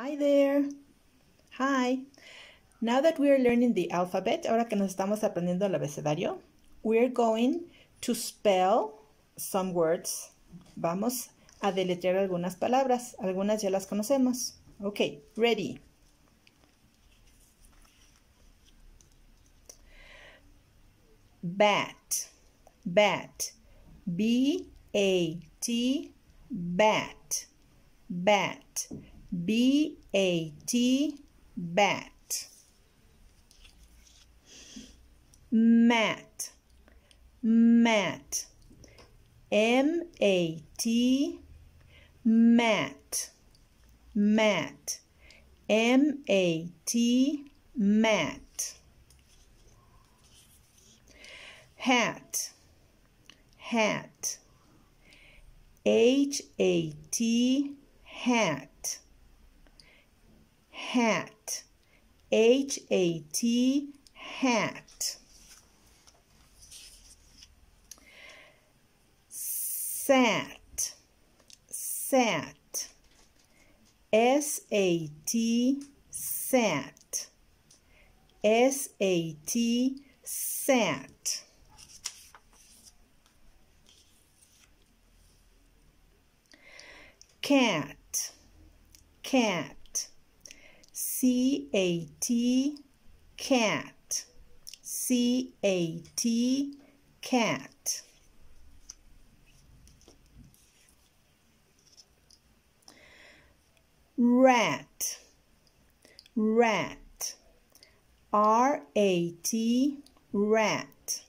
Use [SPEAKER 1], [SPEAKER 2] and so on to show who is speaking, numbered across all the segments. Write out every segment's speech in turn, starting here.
[SPEAKER 1] Hi there. Hi. Now that we are learning the alphabet, ahora que nos estamos aprendiendo el abecedario, we're going to spell some words. Vamos a deletrear algunas palabras. Algunas ya las conocemos. Ok, ready. Bat. Bat. B-A-T. Bat. Bat. B A T bat. Mat. Mat. M A T mat. Mat. M A T mat. Hat. Hat. H A T hat hat. H A T, hat. Sat, sat. S A T, sat. S A T, sat. Cat, cat. C A T cat. C A T cat. Rat. Rat. R A T rat.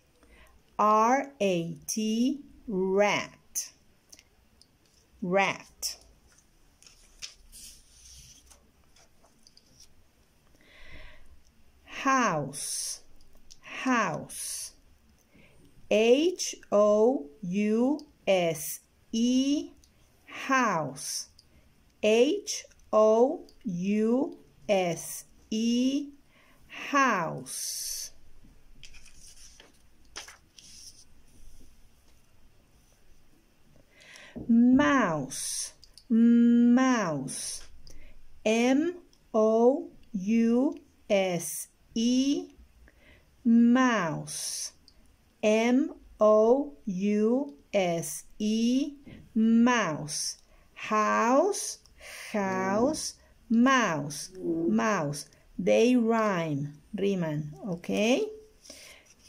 [SPEAKER 1] R A T rat. Rat house. House. H O U S E. House. H O U S E. House. Mouse. Mouse. M O U S E mouse. M O U S E mouse. House. House. Mouse. Mouse. They rhyme. Riman okay?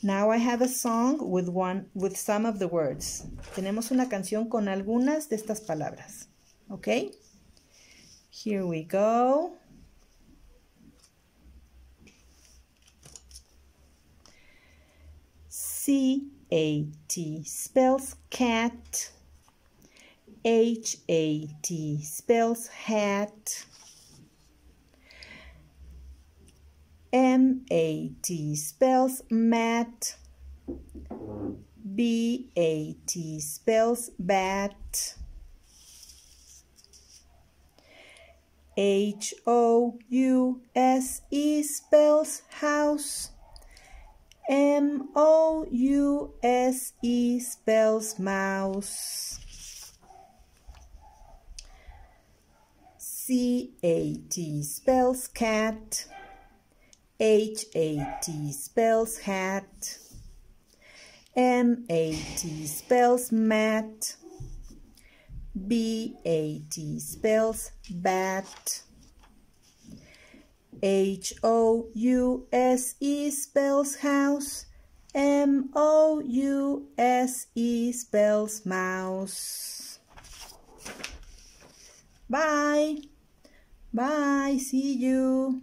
[SPEAKER 1] Now I have a song with one with some of the words. Tenemos una canción con algunas de estas palabras. Okay? Here we go C-A-T spells cat. H-A-T spells hat. M-A-T spells mat. B-A-T spells bat. H-O-U-S-E spells house. M O U S E spells mouse. C A T spells cat. H A T spells hat. M A T spells mat. B A T spells bat. H O U S E spells house. M O U S E spells mouse. Bye. Bye. See you.